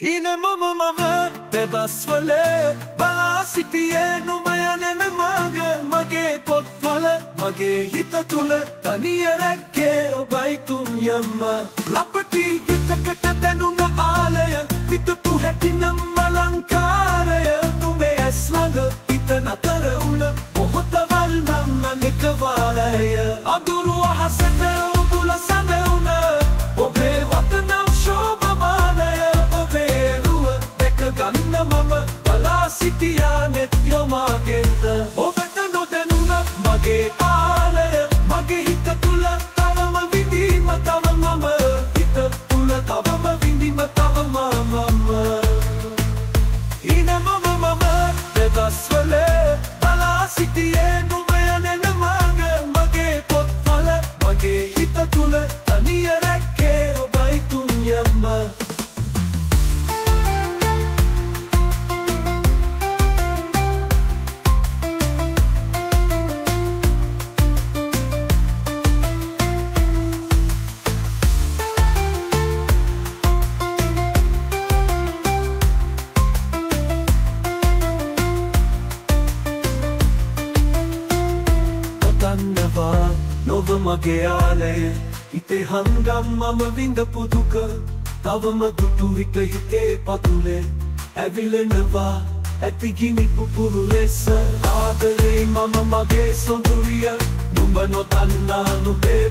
ඉන මම මම දෙබස්වලේ බලා සිටියේ නොමයනෙන මග මගේ පොත්වල මගේ හිත තුළ තනිය රැක්කේ ඔබයිතුන් යම්ම ලපටි හිතකට දැනුම ආලය විතපු හැටිනම් මලංකාරය තුමේ ඇස්ලඟ හිත නතර උන මොහොතවල් නම්ම නිකවාලය අදුරු අහසට I'm Gangnam Mama. නොදන්නවා නොව මගේ ආලය. හිතේ හංගම් මම විඳපු දුක තවම දුටු විට හිතේ පතුලේ. ඇවිලෙනවා. ඇතිගිනි පුපුරු ලෙස. ආදරේ මම මගේ සොඳුරිය. නුඹ නොදන්නා නුබේ